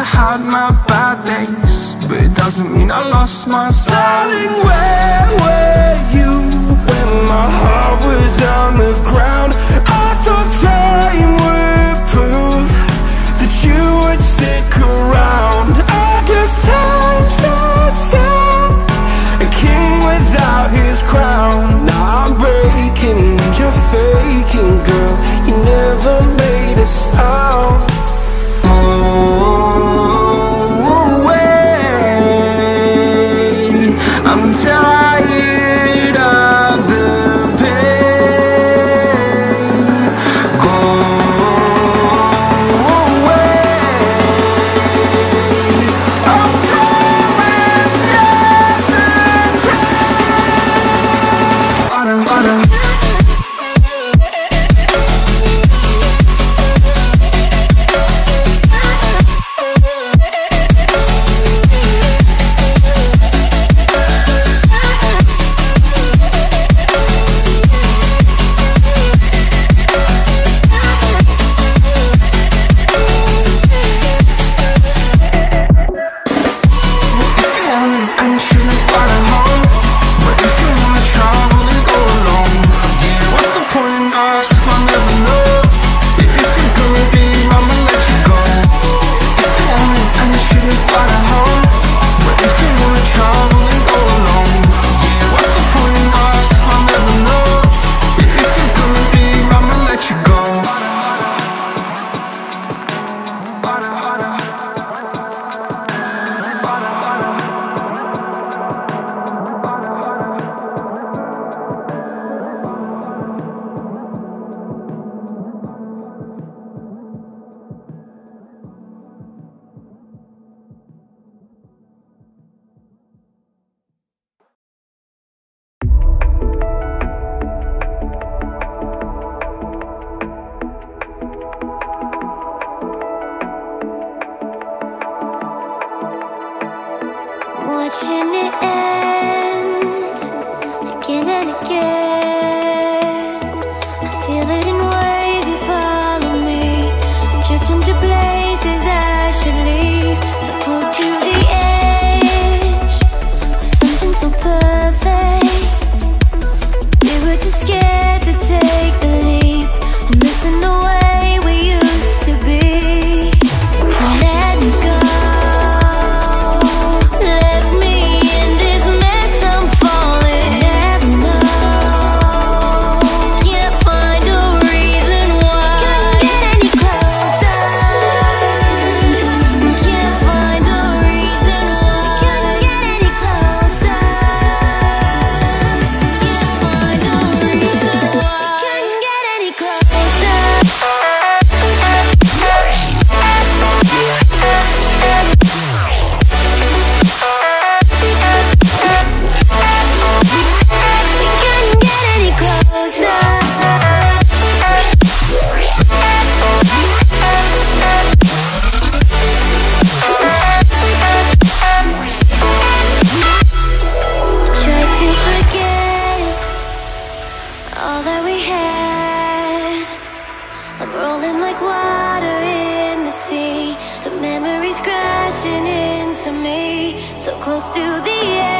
to hide my bad days But it doesn't mean I lost my styling Where were you when my heart was on the ground? I thought time was Yeah. watching it end. all that we had. I'm rolling like water in the sea. The memories crashing into me, so close to the edge.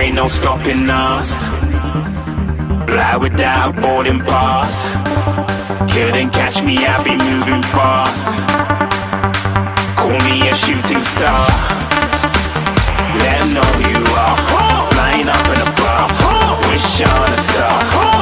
Ain't no stopping us. Fly without boarding pass. Couldn't catch me, I be moving fast. Call me a shooting star. Let know who you are. Flying up in a bar. Wish on a star.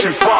Too far.